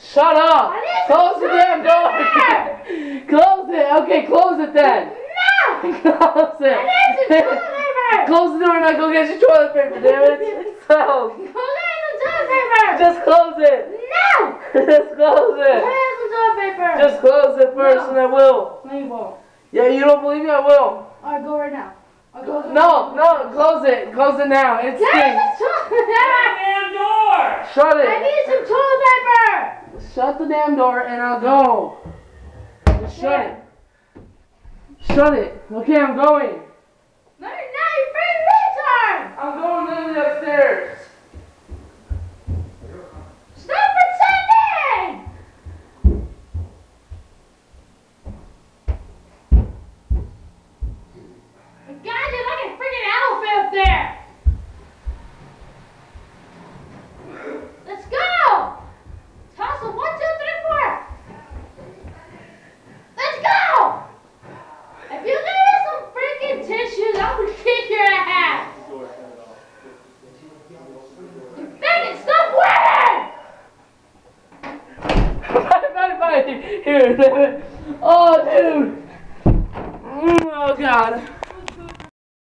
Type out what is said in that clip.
Shut up! Close the damn door! close it! Okay, close it then! No! close it! close the door and I go get your toilet paper, damn it! So. Go get the toilet paper! Just close it! No! Just close it! Go get the toilet paper! Just close it first no. and I will! No, you won't. Yeah, you don't believe me? I will. Alright, go right now. I'll close go, no, no, close it. Close it now. It's There's stinks. a toilet paper! Shut it! I need some toilet paper! Shut the damn door and I'll go. Just shut it. Shut it. Okay, I'm going. Bye, bye. Here. Oh, dude. Oh, God.